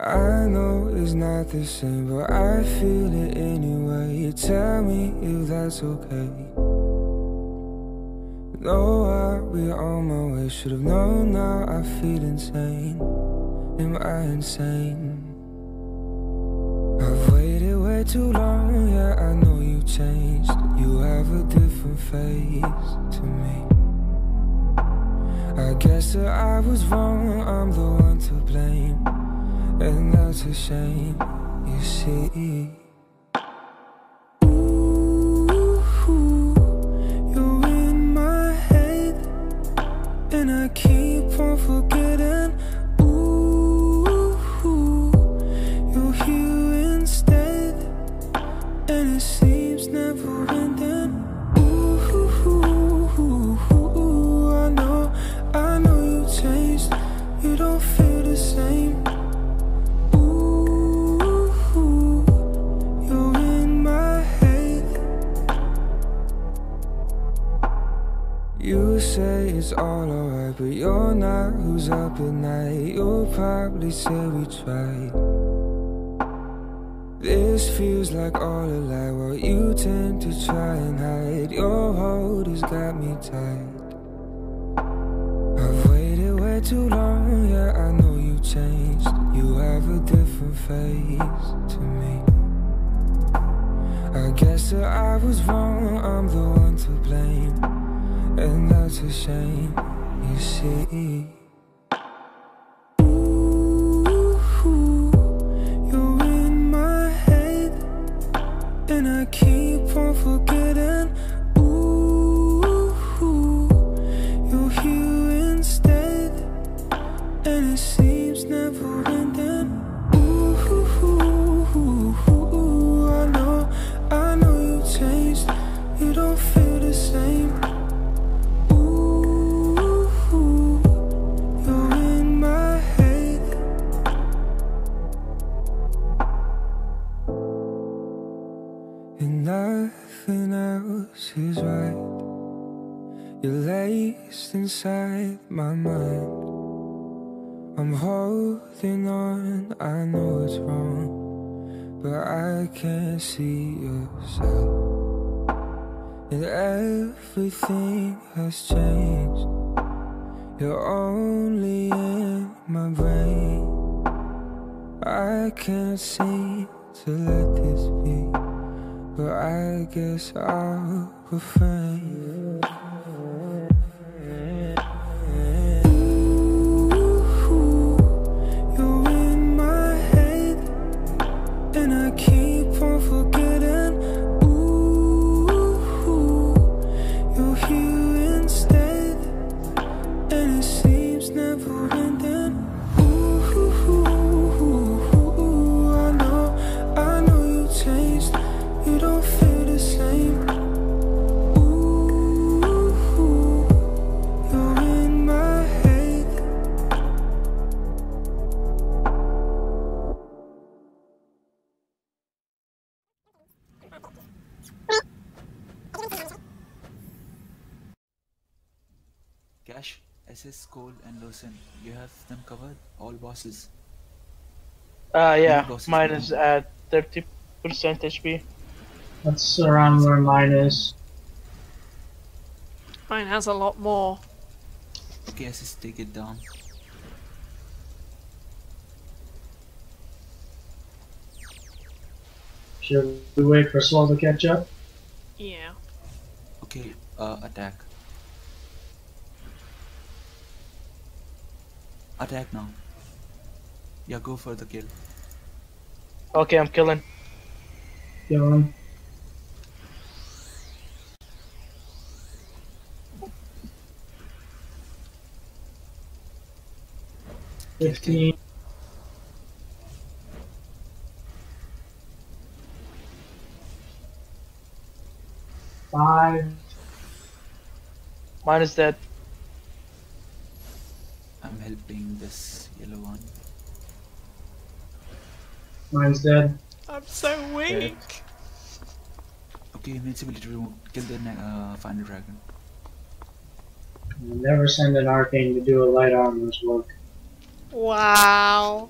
I know it's not the same, but I feel it anyway. You tell me if that's okay. No, I'll be on my way. Should've known now I feel insane. Am I insane? I've waited way too long, yeah, I know you changed. You have a different face to me. I guess that I was wrong, I'm the one to blame. And that's a shame, you see. Ooh, you're in my head And I keep on forgetting You say it's all alright, but you're not who's up at night. You'll probably say we tried. This feels like all a lie, while you tend to try and hide. Your hold has got me tight. I've waited way too long, yeah, I know you changed. You have a different face to me. I guess that I was wrong, I'm the one to blame. And that's a shame, you see. Ooh, you're in my head, and I keep on forgetting. Is right. You're laced inside my mind. I'm holding on, I know it's wrong, but I can't see yourself. And everything has changed. You're only in my brain. I can't seem to let this be, but I guess I'll refrain. Cash, SS, Cole, and Lawson. You have them covered? All bosses. Uh, yeah, bosses mine is at 30% HP. That's around where mine is. Mine has a lot more. Okay, SS, take it down. Should we wait for Swell to catch up? Yeah. Okay, uh, attack. Attack now. Yeah, go for the kill. Okay, I'm killing. Kill him. Fifteen. Five. Mine is dead. I'm helping this yellow one. Mine's dead. I'm so weak. Okay, invincibility remove. Kill the ne- uh, final dragon. Never send an arcane to do a light armor's work. Wow.